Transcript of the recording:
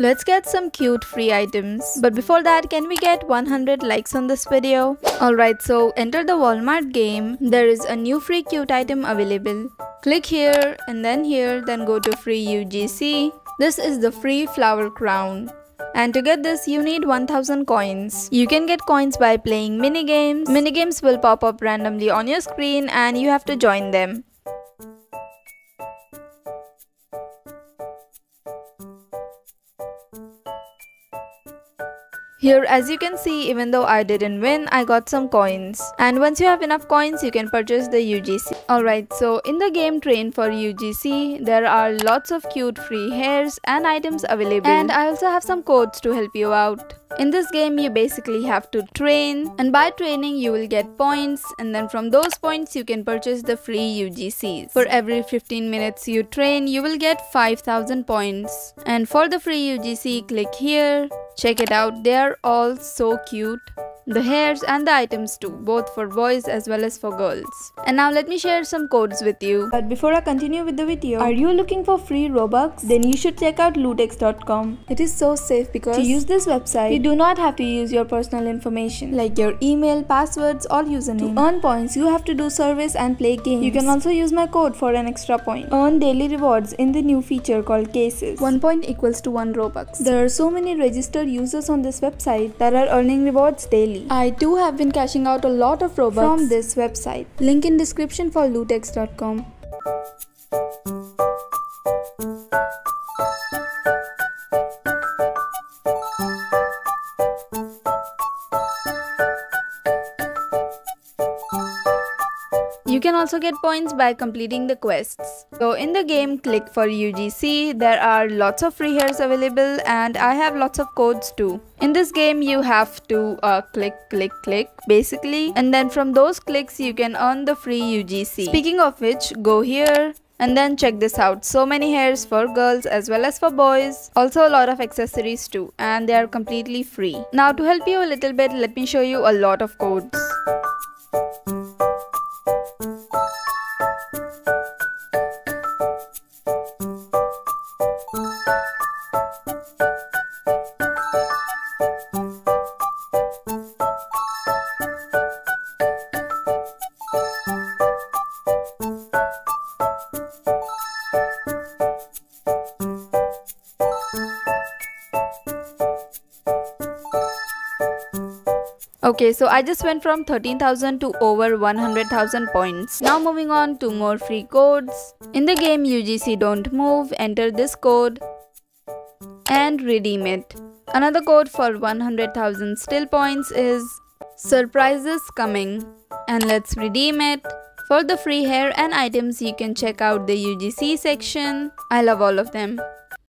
Let's get some cute free items. But before that, can we get 100 likes on this video? Alright, so enter the Walmart game. There is a new free cute item available. Click here and then here, then go to free UGC. This is the free flower crown. And to get this, you need 1000 coins. You can get coins by playing minigames. Minigames will pop up randomly on your screen and you have to join them. Here as you can see even though I didn't win I got some coins and once you have enough coins you can purchase the UGC. Alright so in the game train for UGC there are lots of cute free hairs and items available and I also have some codes to help you out. In this game you basically have to train and by training you will get points and then from those points you can purchase the free UGCs. For every 15 minutes you train you will get 5000 points and for the free UGC click here Check it out, they are all so cute the hairs and the items too, both for boys as well as for girls. And now let me share some codes with you. But before I continue with the video, are you looking for free Robux? Then you should check out lootx.com. It is so safe because to use this website, you do not have to use your personal information like your email, passwords or username. To earn points, you have to do service and play games. You can also use my code for an extra point. Earn daily rewards in the new feature called Cases. 1 point equals to 1 Robux. There are so many registered users on this website that are earning rewards daily. I too have been cashing out a lot of Robux from this website. Link in description for lootx.com. You can also get points by completing the quests. So in the game, click for UGC. There are lots of free hairs available and I have lots of codes too. In this game, you have to uh, click, click, click basically. And then from those clicks, you can earn the free UGC. Speaking of which, go here and then check this out so many hairs for girls as well as for boys also a lot of accessories too and they are completely free now to help you a little bit let me show you a lot of codes Okay, so I just went from 13,000 to over 100,000 points. Now moving on to more free codes. In the game UGC don't move, enter this code and redeem it. Another code for 100,000 still points is surprises coming and let's redeem it. For the free hair and items you can check out the UGC section. I love all of them.